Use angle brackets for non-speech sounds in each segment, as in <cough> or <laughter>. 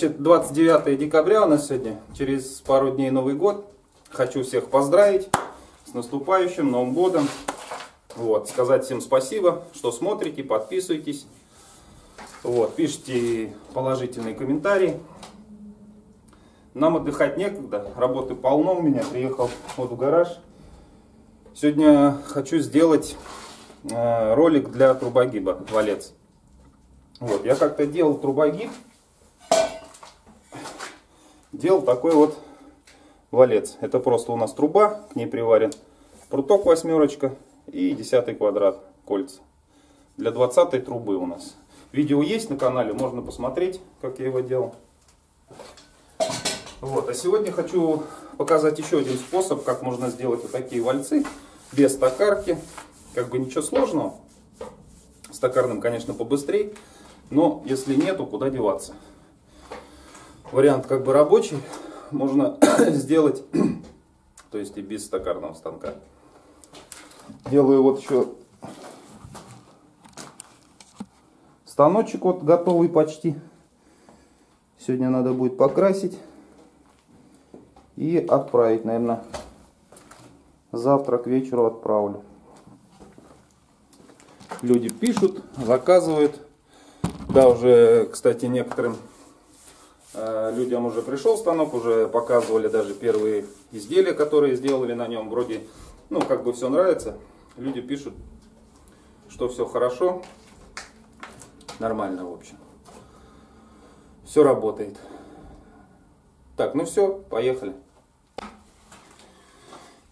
Значит, 29 декабря у нас сегодня, через пару дней Новый год. Хочу всех поздравить с наступающим Новым годом. Вот, сказать всем спасибо, что смотрите, подписывайтесь. Вот, пишите положительные комментарии. Нам отдыхать некогда, работы полно у меня, приехал вот в гараж. Сегодня хочу сделать э, ролик для трубогиба валец. Вот, я как-то делал трубогиб, делал такой вот валец. Это просто у нас труба, к ней приварен пруток восьмерочка и десятый квадрат кольца. Для двадцатой трубы у нас. Видео есть на канале, можно посмотреть, как я его делал. Вот, а сегодня хочу показать еще один способ, как можно сделать вот такие вальцы без токарки. Как бы ничего сложного. С токарным, конечно, побыстрее. Но если нету, куда деваться? Вариант как бы рабочий. Можно <coughs> сделать, то есть и без токарного станка. Делаю вот еще станочек вот готовый почти. Сегодня надо будет покрасить и отправить, наверное, завтра к вечеру отправлю. Люди пишут, заказывают. Да, уже, кстати, некоторым людям уже пришел станок, уже показывали даже первые изделия, которые сделали на нем. Вроде, ну, как бы все нравится. Люди пишут, что все хорошо, нормально, в общем. Все работает. Так, ну все, поехали.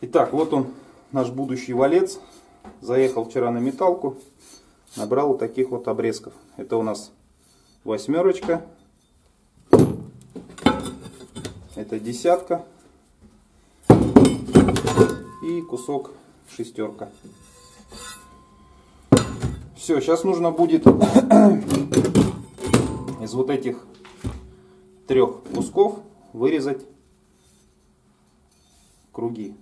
Итак, вот он, наш будущий валец. Заехал вчера на металку. Набрал вот таких вот обрезков. Это у нас восьмерочка. Это десятка. И кусок шестерка. Все, сейчас нужно будет <coughs> из вот этих трех кусков вырезать круги.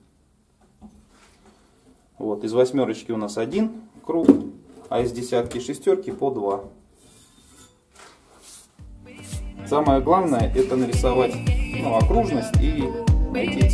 Вот, из восьмерочки у нас один круг, а из десятки шестерки по два. Самое главное это нарисовать ну, окружность и найти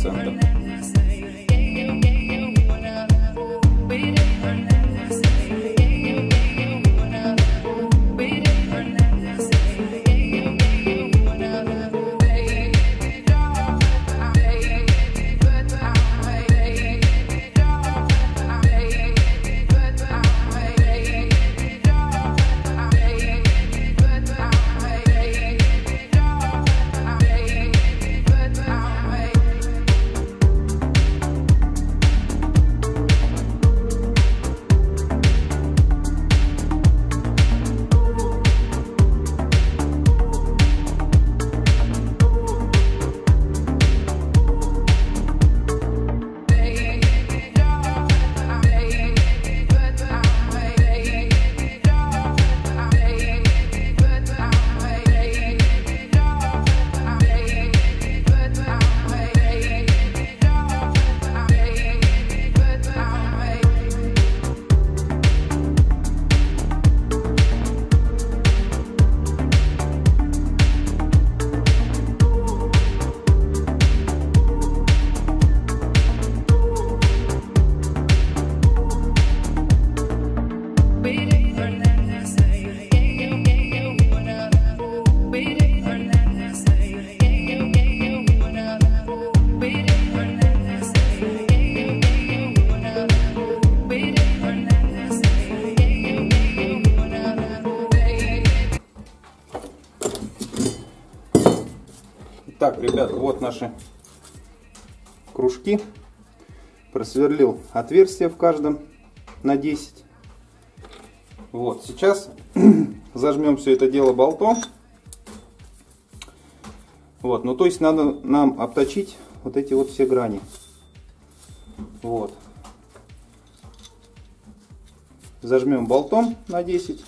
кружки. Просверлил отверстие в каждом на 10. Вот, сейчас <clears throat> зажмем все это дело болтом. Вот, ну то есть надо нам обточить вот эти вот все грани. Вот. Зажмем болтом на 10.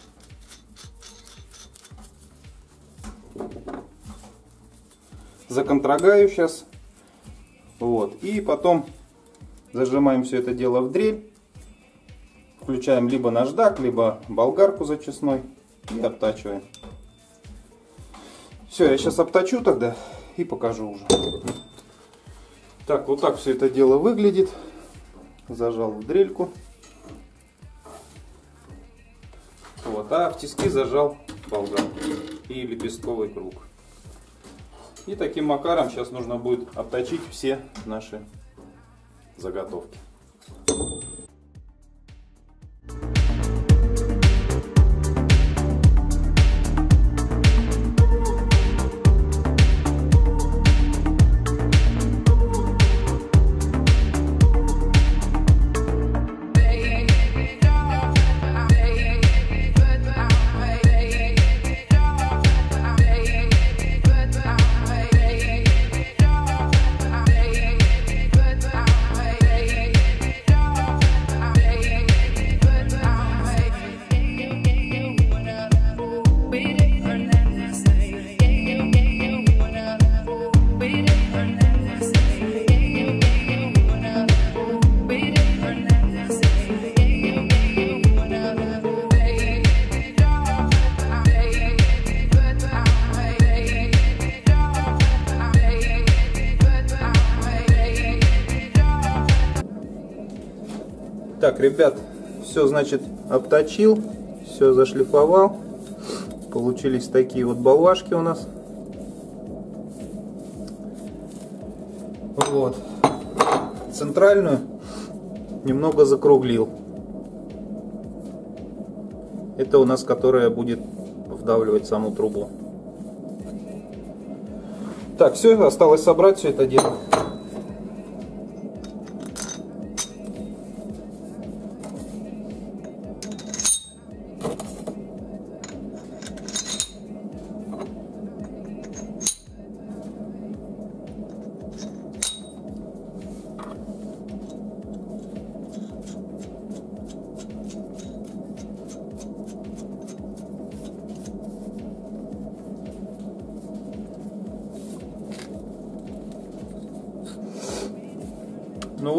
законтрагаю сейчас. Вот. И потом зажимаем все это дело в дрель. Включаем либо наждак, либо болгарку зачесной и обтачиваем. Все, я сейчас обточу тогда и покажу уже. Так, вот так все это дело выглядит. Зажал в дрельку. Вот, а в тиски зажал болгарку и лепестковый круг. И таким макаром сейчас нужно будет обточить все наши заготовки. Так, ребят, все, значит, обточил, все зашлифовал. Получились такие вот болвашки у нас. Вот. Центральную немного закруглил. Это у нас, которая будет вдавливать саму трубу. Так, все, осталось собрать все это дело.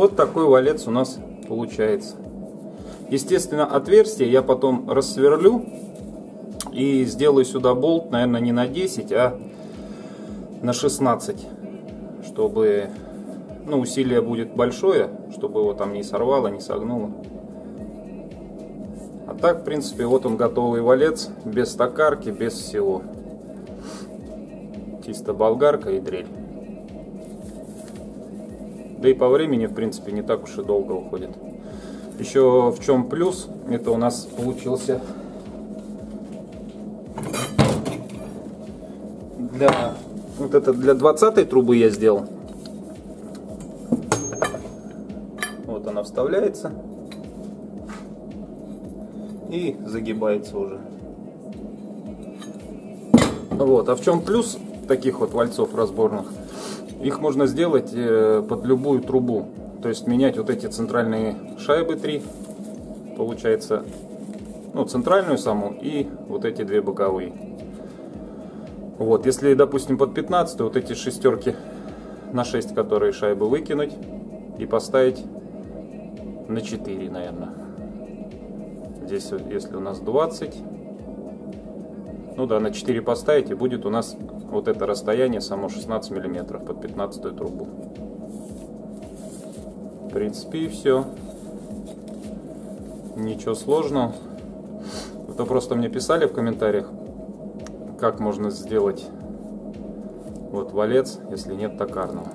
Вот такой валец у нас получается. Естественно, отверстие я потом рассверлю и сделаю сюда болт, наверное, не на 10, а на 16, чтобы ну, усилие будет большое, чтобы его там не сорвало, не согнуло. А так, в принципе, вот он готовый валец, без токарки, без всего. Чисто болгарка и дрель. Да и по времени, в принципе, не так уж и долго уходит. Еще в чем плюс, это у нас получился для вот это для 20 трубы я сделал. Вот она вставляется и загибается уже. Вот, а в чем плюс таких вот вальцов разборных? Их можно сделать э, под любую трубу. То есть менять вот эти центральные шайбы три, получается, ну, центральную саму и вот эти две боковые. Вот, если, допустим, под 15, вот эти шестерки на 6, которые шайбы выкинуть и поставить на 4, наверное. Здесь, если у нас 20, ну да, на 4 поставить, и будет у нас вот это расстояние само 16 миллиметров под 15 трубу. В принципе и все. Ничего сложного. Это просто мне писали в комментариях, как можно сделать вот валец, если нет токарного.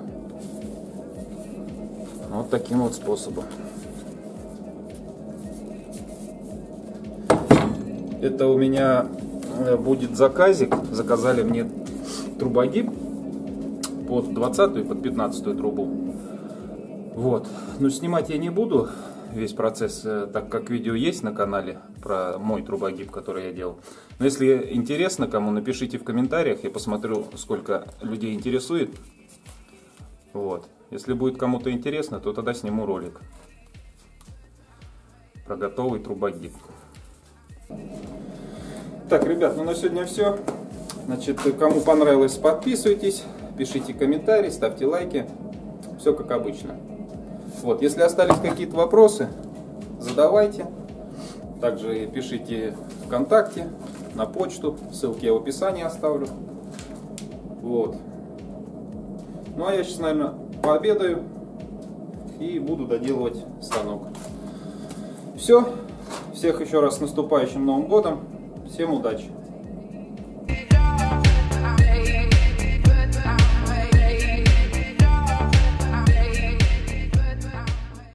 Вот таким вот способом. Это у меня э, будет заказик. Заказали мне трубогиб под 20 и под 15 трубу. Вот. Но снимать я не буду весь процесс, э, так как видео есть на канале про мой трубогиб, который я делал. Но если интересно кому, напишите в комментариях, я посмотрю, сколько людей интересует. Вот. Если будет кому-то интересно, то тогда сниму ролик про готовый трубогиб. Так, ребят, ну на сегодня все. Значит, кому понравилось, подписывайтесь, пишите комментарии, ставьте лайки. Все как обычно. Вот, если остались какие-то вопросы, задавайте. Также пишите ВКонтакте, на почту. Ссылки я в описании оставлю. Вот. Ну а я сейчас, наверное, пообедаю и буду доделывать станок. Все. Всех еще раз с наступающим Новым Годом. Всем удачи!